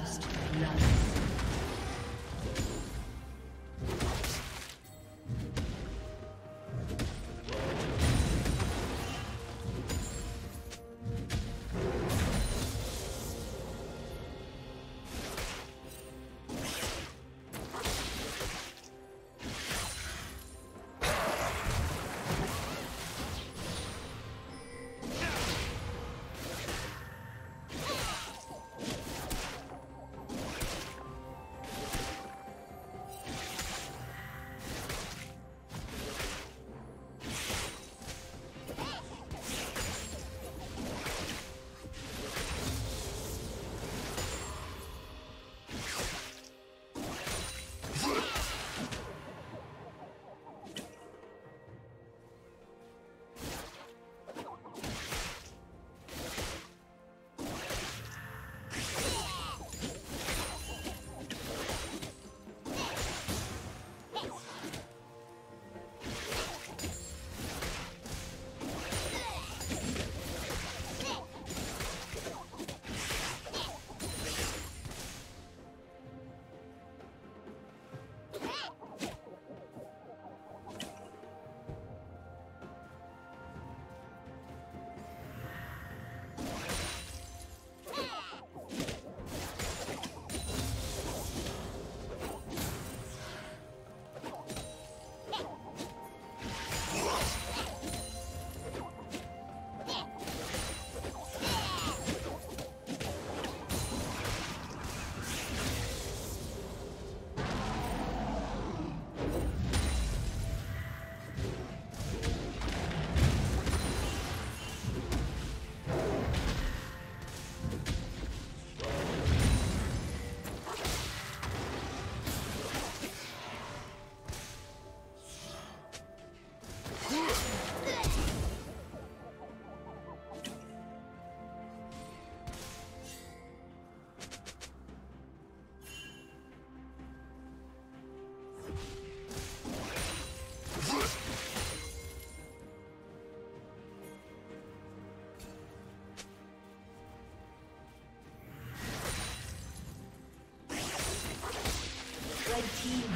First blood.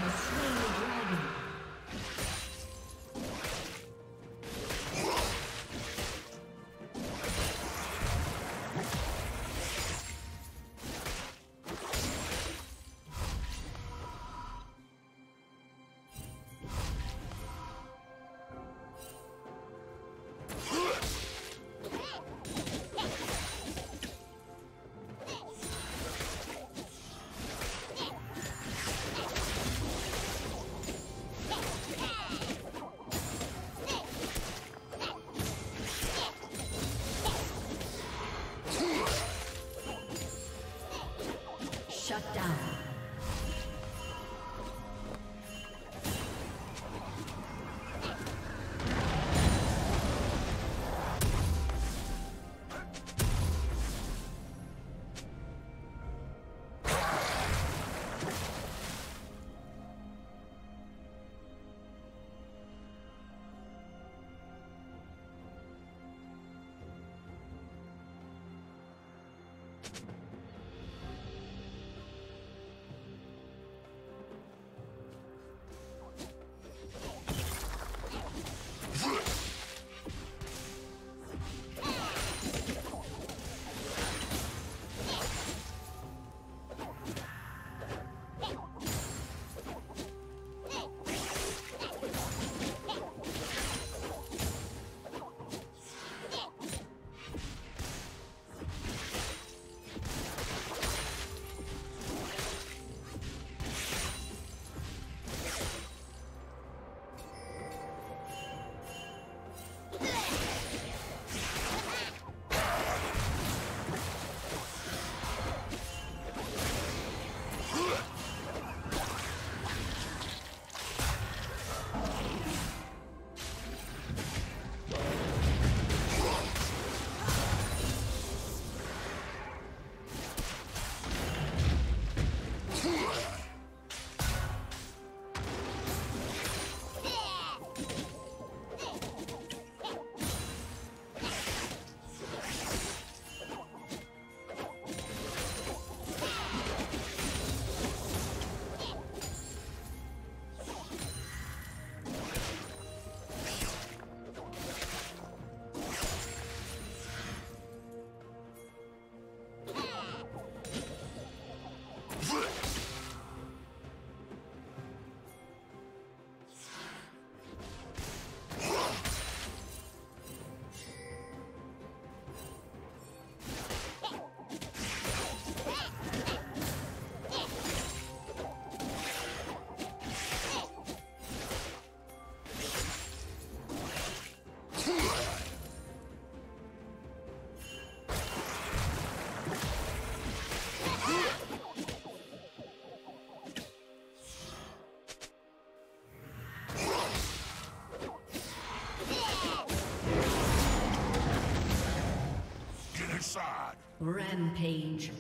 Yes. Rampage.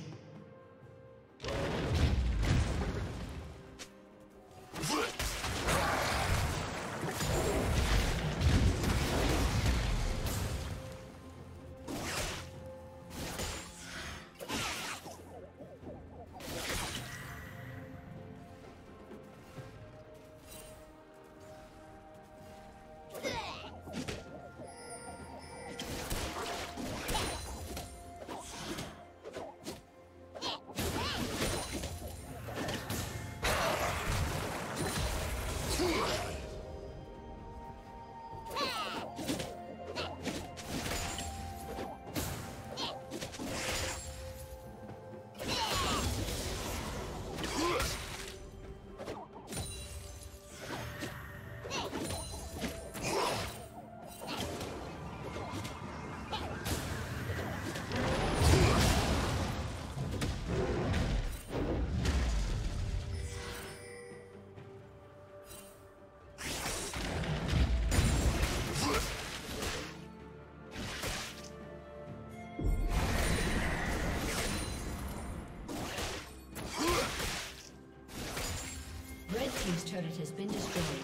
Has been destroyed.